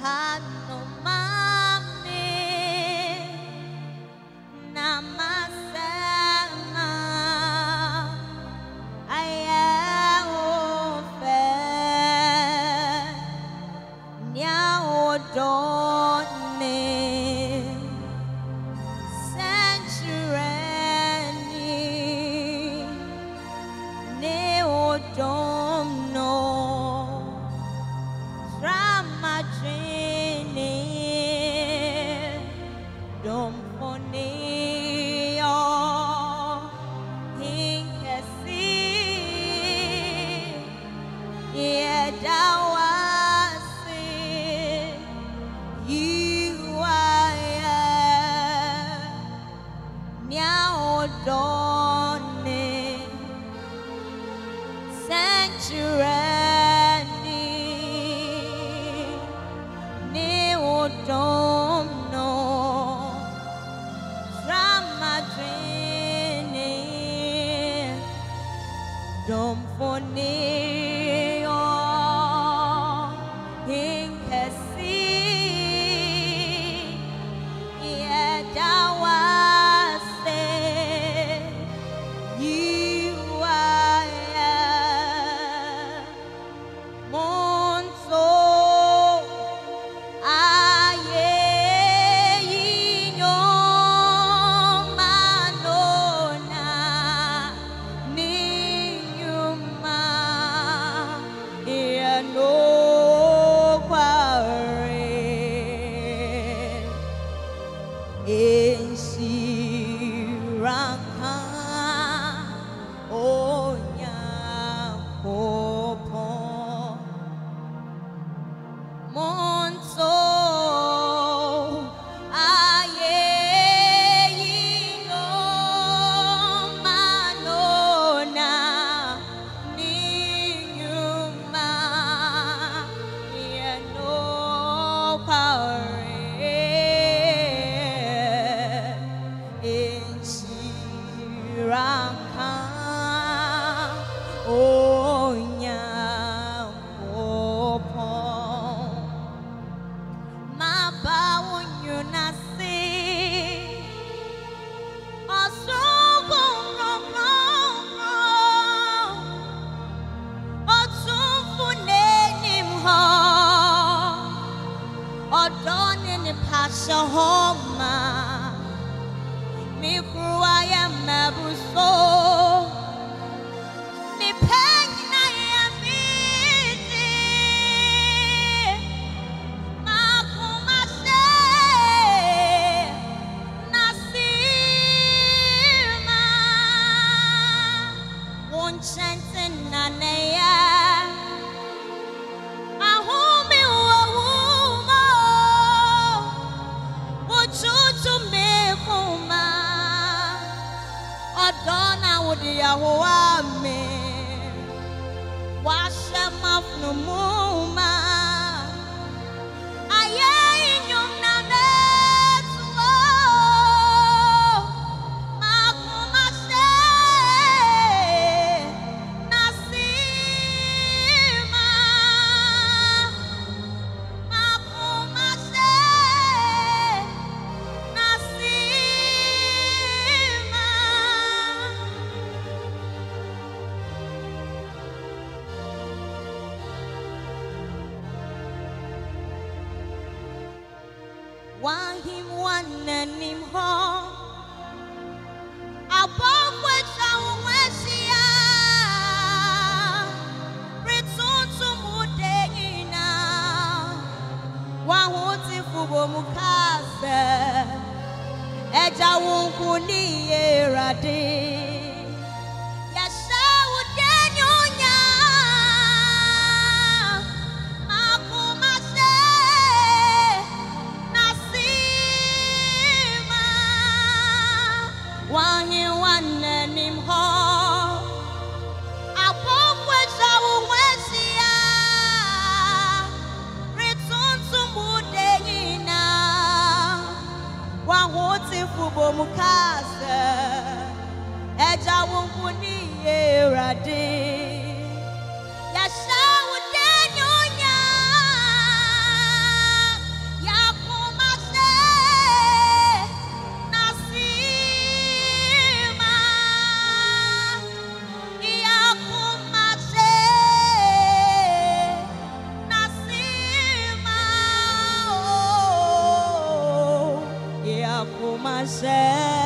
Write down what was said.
power. Morning. Dom Domphoneo, homa mi kruwa ya mabuso pe no more. One him, one and him home. Above which I will see. Return to Mudegina. One hunting for Bomukasa. Wo kò ní ìyẹ̀rà. ẹja wọ̀nwọ̀n ní ìyẹ́radé. Yàṣà òde ni ó yà yà kó má ṣe yà kó má ṣe nà yà kó má.